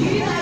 Yeah.